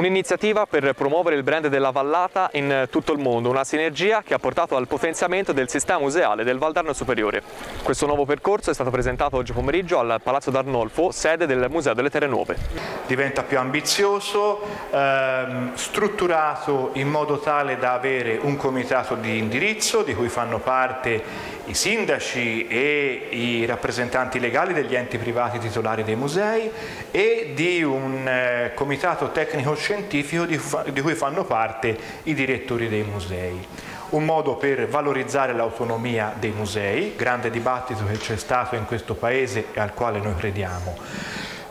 Un'iniziativa per promuovere il brand della Vallata in tutto il mondo, una sinergia che ha portato al potenziamento del sistema museale del Valdarno Superiore. Questo nuovo percorso è stato presentato oggi pomeriggio al Palazzo d'Arnolfo, sede del Museo delle Terre Nuove. Diventa più ambizioso, ehm, strutturato in modo tale da avere un comitato di indirizzo di cui fanno parte i sindaci e i rappresentanti legali degli enti privati titolari dei musei e di un eh, comitato tecnico-scientifico di, di cui fanno parte i direttori dei musei un modo per valorizzare l'autonomia dei musei, grande dibattito che c'è stato in questo Paese e al quale noi crediamo.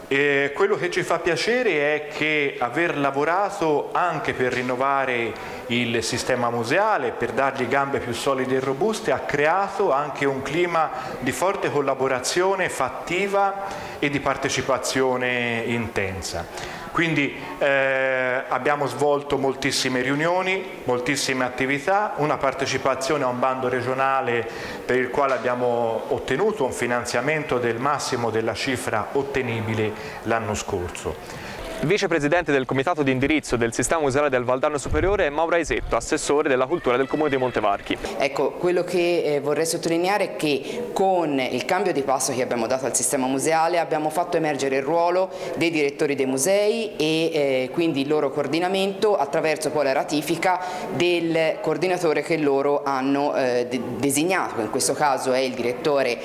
E quello che ci fa piacere è che aver lavorato anche per rinnovare il sistema museale, per dargli gambe più solide e robuste, ha creato anche un clima di forte collaborazione fattiva e di partecipazione intensa. Quindi eh, abbiamo svolto moltissime riunioni, moltissime attività, una partecipazione a un bando regionale per il quale abbiamo ottenuto un finanziamento del massimo della cifra ottenibile l'anno scorso. Vicepresidente del Comitato di indirizzo del Sistema Museale del Valdarno Superiore è Maura Isetto, assessore della cultura del Comune di Montevarchi. Ecco, quello che eh, vorrei sottolineare è che con il cambio di passo che abbiamo dato al sistema museale abbiamo fatto emergere il ruolo dei direttori dei musei e eh, quindi il loro coordinamento attraverso poi la ratifica del coordinatore che loro hanno eh, de designato, in questo caso è il direttore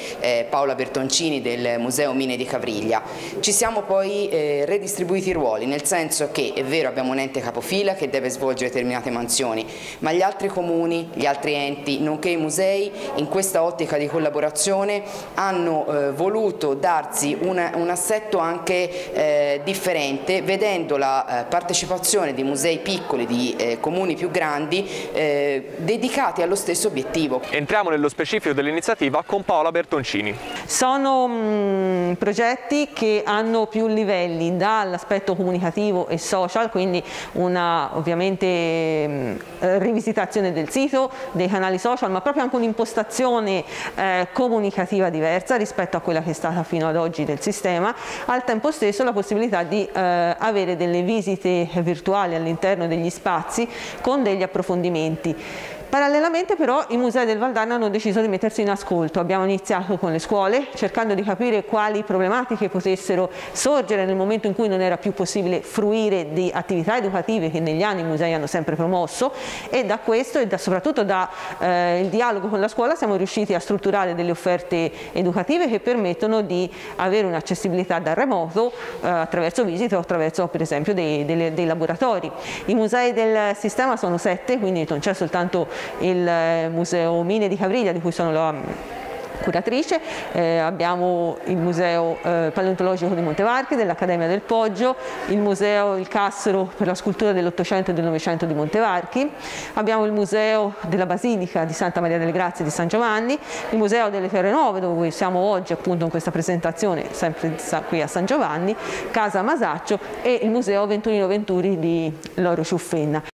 Paola Bertoncini del Museo Mine di Cavriglia. Ci siamo poi redistribuiti i ruoli ruoli, nel senso che è vero abbiamo un ente capofila che deve svolgere determinate mansioni, ma gli altri comuni, gli altri enti, nonché i musei in questa ottica di collaborazione hanno eh, voluto darsi una, un assetto anche eh, differente, vedendo la eh, partecipazione di musei piccoli, di eh, comuni più grandi, eh, dedicati allo stesso obiettivo. Entriamo nello specifico dell'iniziativa con Paola Bertoncini. Sono mh, mm, progetti che hanno più livelli, dall'aspetto comunicativo e social, quindi una ovviamente mh, rivisitazione del sito, dei canali social, ma proprio anche un'impostazione eh, comunicativa diversa rispetto a quella che è stata fino ad oggi del sistema, al tempo stesso la possibilità di eh, avere delle visite virtuali all'interno degli spazi con degli approfondimenti. Parallelamente però i musei del Valdarno hanno deciso di mettersi in ascolto, abbiamo iniziato con le scuole cercando di capire quali problematiche potessero sorgere nel momento in cui non era più possibile fruire di attività educative che negli anni i musei hanno sempre promosso e da questo e da, soprattutto dal eh, dialogo con la scuola siamo riusciti a strutturare delle offerte educative che permettono di avere un'accessibilità da remoto eh, attraverso visite o attraverso per esempio dei, dei, dei laboratori. I musei del sistema sono sette, quindi non c'è soltanto il eh, Museo Mine di Cavriglia di cui sono la curatrice, eh, abbiamo il Museo eh, Paleontologico di Montevarchi, dell'Accademia del Poggio, il Museo Il Cassero per la scultura dell'Ottocento e del Novecento di Montevarchi, abbiamo il Museo della Basilica di Santa Maria delle Grazie di San Giovanni, il Museo delle Terre Nuove dove siamo oggi appunto in questa presentazione sempre qui a San Giovanni, Casa Masaccio e il Museo Venturino Venturi di Loro Ciuffenna.